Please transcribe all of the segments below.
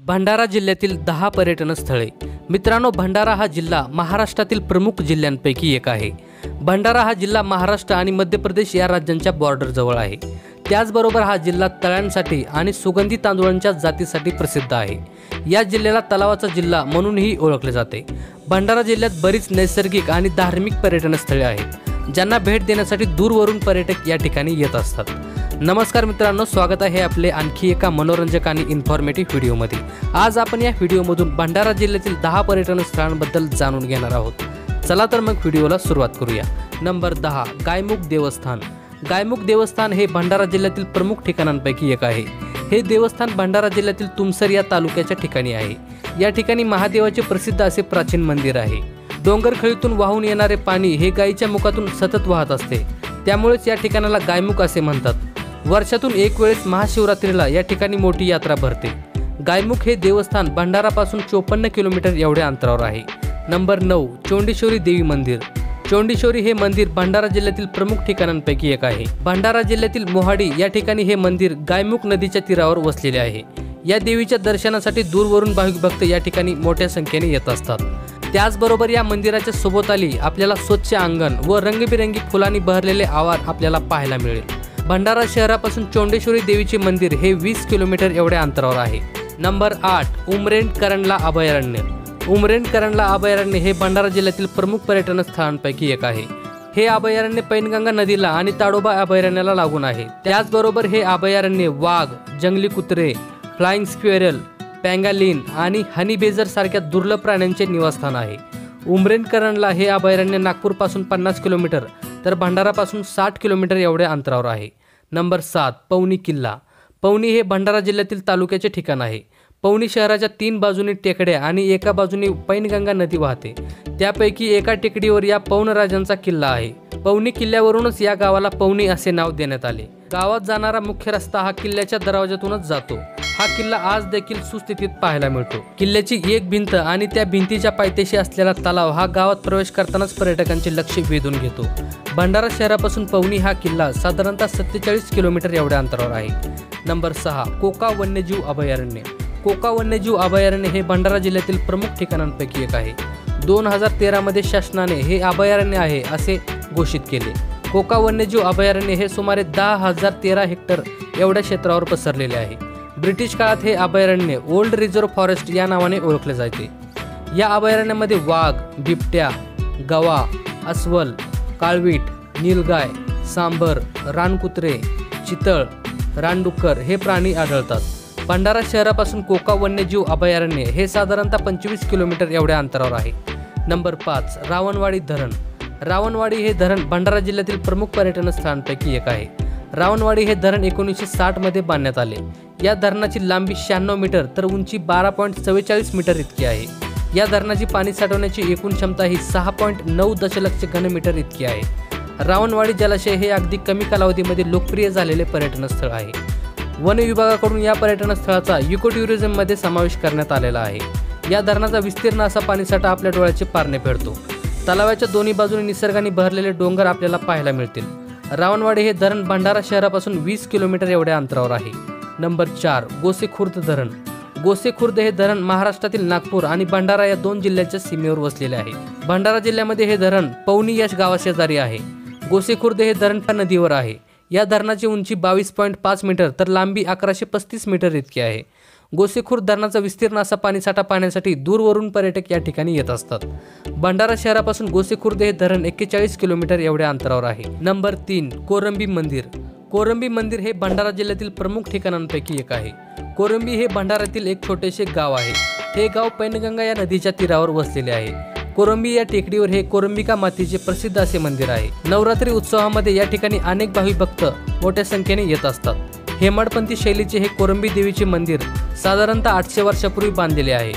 भंडारा जिल्ह्यातील दहा पर्यटन स्थळे. मित्रांनो भंडारा हा जिल्हा महाराष्ट्रातील प्रमुख जिल्ह्यांपैकी एक आहे. भंडारा हा जिल्हा महाराष्ट्र आणि मध्य प्रदेश या राज्यांच्या बॉर्डरजवळ आहे. त्याचबरोबर हा जिल्हा तळ्यांसाठी आणि सुगंधी तांदूळांच्या जातीसाठी प्रसिद्ध आहे. या जिल्ह्याला तलावाचा जिल्हा म्हणूनही ओळखले जाते. भंडारा जिल्ह्यात बरीच नैसर्गिक आणि धार्मिक पर्यटन स्थळे आहेत ज्यांना भेट देण्यासाठी दूरवरून पर्यटक या ठिकाणी येत असतात. नमस्कार मित्रांनो स्वागत आहे आपले आणखी एका मनोरंजक आणि इन्फॉर्मेटिव्ह व्हिडिओमध्ये आज आपण या व्हिडिओमधून भंडारा जिल्ह्यातील दहा पर्यटन स्थळांबद्दल जाणून घेणार आहोत. चला तर मग व्हिडिओला सुरुवात करूया. नंबर दहा गायमुख देवस्थान. गायमुख देवस्थान हे भंडारा जिल्ह्यातील प्रमुख ठिकाणांपैकी एक आहे. हे देवस्थान भंडारा जिल्ह्यातील तुमसर या तालुक्याच्या ठिकाणी आहे. या ठिकाणी महादेवाचे प्रसिद्ध असे प्राचीन मंदिर आहे. डोंगरखळीतून वाहून येणारे पाणी हे गायीच्या मुखातून सतत वाहत असते. त्यामुळेच या ठिकाणाला गायमुख असे म्हणतात. वर्षातून एक वेळेस महाशिवरात्रीला या ठिकाणी मोठी यात्रा भरते. गायमुख हे देवस्थान भंडारापासून चोपन्न किलोमीटर एवढ्या अंतरावर आहे. नंबर नऊ चोंडेश्वरी देवी मंदिर. चोंडेश्वरी हे मंदिर भंडारा जिल्ह्यातील प्रमुख ठिकाणांपैकी एक आहे. भंडारा जिल्ह्यातील मोहाडी या ठिकाणी हे मंदिर गायमुख नदीच्या तीरावर वसलेले आहे. या देवीच्या दर्शनासाठी दूरवरून भाविक भक्त या ठिकाणी मोठ्या संख्येने येत असतात. त्याचबरोबर या मंदिराच्या सोबताली आपल्याला स्वच्छ अंगण व रंगबिरंगी फुलांनी बहरलेले आवार आपल्याला पाहायला मिळेल. भंडारा शहरापासून चोंडेश्वरी देवीचे मंदिर हे वीस किलोमीटर एवढ्या अंतरावर आहे. नंबर आठ उमरेंड करंडला अभयारण्य. उमरेंड करंडला अभयारण्य हे भंडारा जिल्ह्यातील प्रमुख पर्यटन स्थळांपैकी एक आहे. हे अभयारण्य पैनगंगा नदीला आणि ताडोबा अभयारण्याला लागून आहे. त्याचबरोबर हे अभयारण्य वाघ जंगली कुत्रे फ्लाइंग स्क्वेरल पँगालिन आणि हनी बेजर सारख्या दुर्लभ प्राण्यांचे निवासस्थान आहे. उमरेणकरणला हे अभयारण्य नागपूरपासून पन्नास किलोमीटर तर भंडारापासून साठ किलोमीटर एवढ्या अंतरावर आहे. नंबर सात पवनी किल्ला. पवनी हे भंडारा जिल्ह्यातील तालुक्याचे ठिकाण आहे. पवनी शहराच्या तीन बाजूनी टेकड्या आणि एका बाजूने पैनगंगा नदी वाहते. त्यापैकी एका टेकडीवर या पवनराजांचा किल्ला आहे. पवनी किल्ल्यावरूनच या गावाला पवनी असे नाव देण्यात आले. गावात जाणारा मुख्य रस्ता हा किल्ल्याच्या दरवाजातूनच जातो. हा किल्ला आज देखील सुस्थितीत पाहायला मिळतो. किल्ल्याची एक भिंत आणि त्या भिंतीच्या पायथ्याशी असलेला तलाव हा गावात प्रवेश करतानाच पर्यटकांचे लक्ष वेधून घेतो. भंडारा शहरापासून पवनी हा किल्ला साधारणतः सत्तेचाळीस किलोमीटर एवढ्या अंतरावर आहे. नंबर सहा कोका वन्यजीव अभयारण्य. कोका वन्यजीव अभयारण्य हे भंडारा जिल्ह्यातील प्रमुख ठिकाणांपैकी एक आहे. दोन हजार तेरामध्ये शासनाने हे अभयारण्य आहे असे घोषित केले. कोका वन्यजीव अभयारण्य हे सुमारे दहा हजार तेरा हेक्टर एवढ्या क्षेत्रावर पसरलेले आहे. ब्रिटिश काळात हे अभयारण्य ओल्ड रिझर्व्ह फॉरेस्ट या नावाने ओळखले जाते या अभयारण्यामध्ये वाघ बिबट्या गवा अस्वल काळवीट नीलगाय सांबर रानकुत्रे चितळ रानडुक्कर हे प्राणी आढळतात. भंडारा शहरापासून कोका वन्यजीव अभयारण्य हे साधारणतः पंचवीस किलोमीटर एवढ्या अंतरावर आहे. नंबर पाच रावणवाडी धरण. रावणवाडी हे धरण भंडारा जिल्ह्यातील प्रमुख पर्यटन स्थळांपैकी एक आहे. रावणवाडी हे धरण एकोणीसशे साठमध्ये बांधण्यात आले. या धरणाची लांबी शहाण्णव मीटर तर उंची बारा पॉईंट चव्वेचाळीस मीटर इतकी आहे. या धरणाची पाणी साठवण्याची एकूण क्षमता ही सहा पॉईंट नऊ दशलक्ष घनमीटर इतकी आहे. रावणवाडी जलाशय हे अगदी कमी कालावधीमध्ये लोकप्रिय झालेले पर्यटन स्थळ आहे. वन विभागाकडून या पर्यटन स्थळाचा इको टुरिझममध्ये समावेश करण्यात आलेला आहे. या धरणाचा विस्तीर्ण असा पाणीसाठा आपल्या डोळ्याचे पारणे फेडतो. तलावाच्या दोन्ही बाजूने निसर्गाने भरलेले डोंगर आपल्याला पाहायला मिळतील. रावणवाडी हे धरण भंडारा शहरापासून वीस किलोमीटर एवढ्या अंतरावर आहे. नंबर चार गोसेखुर्द धरण. गोसेखुर्द हे धरण महाराष्ट्रातील नागपूर आणि भंडारा या दोन जिल्ह्याच्या सीमेवर वसलेले आहे. भंडारा जिल्ह्यामध्ये हे धरण पवनी यश गावाशेजारी आहे. गोसेखुर्द हे धरण नदीवर आहे. या धरणाची उंची बावीस पॉईंट पाच मीटर तर लांबी अकराशे पस्तीस मीटर इतकी आहे. गोसेखुर्द धरणाचा विस्तीर्ण असा पाणीसाठा पाहण्यासाठी दूरवरून पर्यटक या ठिकाणी येत असतात. भंडारा शहरापासून गोसेखुर्द हे धरण एक्केचाळीस किलोमीटर एवढ्या अंतरावर आहे. नंबर तीन कोरंबी मंदिर. कोरंबी मंदिर हे भंडारा जिल्ह्यातील प्रमुख ठिकाणांपैकी एक आहे. कोरंबी हे भंडाऱ्यातील एक छोटेसे गाव आहे. हे गाव पैनगंगा या नदीच्या तीरावर वसलेले आहे. कोरंबी या टेकडीवर हे कोरंबिका मातीचे प्रसिद्ध असे मंदिर आहे. नवरात्री उत्सवामध्ये या ठिकाणी अनेक भाविक भक्त मोठ्या संख्येने येत असतात. हेमाडपंथी शैलीचे हे कोरंबी देवीचे मंदिर साधारणतः आठशे वर्षापूर्वी बांधलेले आहे.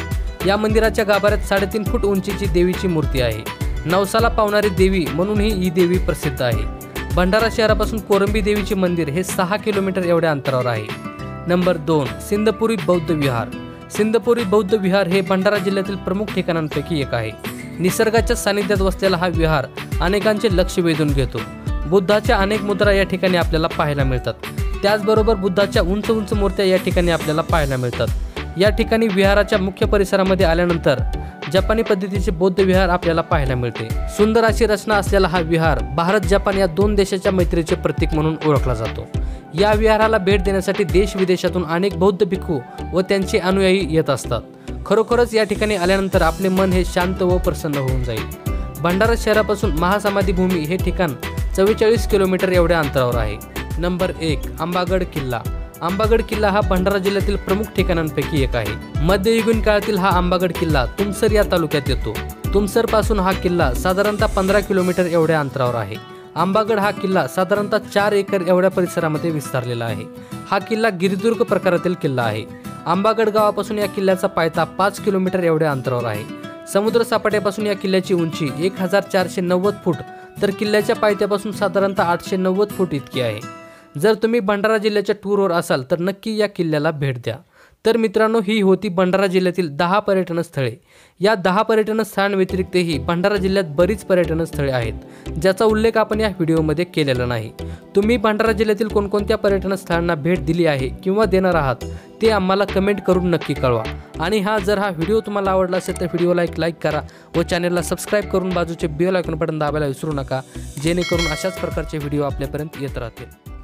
या मंदिराच्या गाभाऱ्यात साडेतीन फूट उंचीची देवीची मूर्ती आहे. नवसाला पावणारी देवी म्हणून ही देवी प्रसिद्ध आहे. भंडारा शहरापासून कोरंबी देवीचे मंदिर हे सहा किलोमीटर एवढ्या अंतरावर आहे. नंबर दोन सिंदपुरी बौद्ध विहार. सिंधपुरी बौद्ध विहार हे भंडारा जिल्ह्यातील प्रमुख ठिकाणांपैकी एक आहे. निसर्गाच्या सानिध्यात वसलेला हा विहार अनेकांचे लक्ष वेधून घेतो. बुद्धाच्या अनेक मुद्रा या ठिकाणी आपल्याला पाहायला मिळतात. त्याचबरोबर बुद्धाच्या उंच उंच मूर्त्या या ठिकाणी आपल्याला पाहायला मिळतात. या ठिकाणी विहाराच्या मुख्य परिसरामध्ये आल्यानंतर जपानी पद्धतीचे बौद्ध विहार आपल्याला पाहायला मिळते. सुंदर अशी रचना असलेला हा विहार भारत जपान या दोन देशाच्या मैत्रीचे प्रतीक म्हणून ओळखला जातो. या विहाराला भेट देण्यासाठी देश विदेशातून अनेक बौद्ध भिक्खू व त्यांचे अनुयायी येत असतात. खरोखरच या ठिकाणी आल्यानंतर आपले मन हे शांत व प्रसन्न होऊन जाईल. भंडारा शहरापासून महासमाधी भूमी हे ठिकाण चव्वेचाळीस किलोमीटर एवढ्या अंतरावर आहे. नंबर एक आंबागड किल्ला. आंबागड किल्ला हा भंडारा जिल्ह्यातील प्रमुख ठिकाणांपैकी एक आहे. मध्ययुगीन काळातील हा आंबागड किल्ला तुमसर या तालुक्यात येतो. तुमसरपासून हा किल्ला साधारणतः पंधरा किलोमीटर एवढ्या अंतरावर आहे. आंबागड हा किल्ला साधारणतः चार एकर एवढ्या परिसरामध्ये विस्तारलेला आहे. हा किल्ला गिरिदुर्ग प्रकारातील किल्ला आहे. आंबागड गावापासून या किल्ल्याचा पायथा पाच किलोमीटर एवढ्या अंतरावर आहे. समुद्र सपाट्यापासून या किल्ल्याची उंची एक हजार चारशे नव्वद फूट तर किल्ल्याच्या पायथ्यापासून साधारणतः आठशे नव्वद फूट इतकी आहे. जर तुम्ही भंडारा जिल्ह्याच्या टूरवर असाल तर नक्की या किल्ल्याला भेट द्या. तर मित्रांनो ही होती भंडारा जिल्ह्यातील दहा पर्यटन स्थळे. या दहा पर्यटन स्थळांव्यतिरिक्तही भंडारा जिल्ह्यात बरीच पर्यटन स्थळे आहेत ज्याचा उल्लेख आपण या व्हिडिओमध्ये केलेला नाही. तुम्ही भंडारा जिल्ह्यातील कोणकोणत्या पर्यटन स्थळांना भेट दिली आहे किंवा देणार आहात ते आम्हाला कमेंट करून नक्की कळवा. आणि हा जर हा व्हिडिओ तुम्हाला आवडला असेल तर व्हिडिओला एक लाईक करा व चॅनलला सबस्क्राईब करून बाजूचे बेल आयकॉन बटन दाबायला विसरू नका जेणेकरून अशाच प्रकारचे व्हिडिओ आपल्यापर्यंत येत राहतील.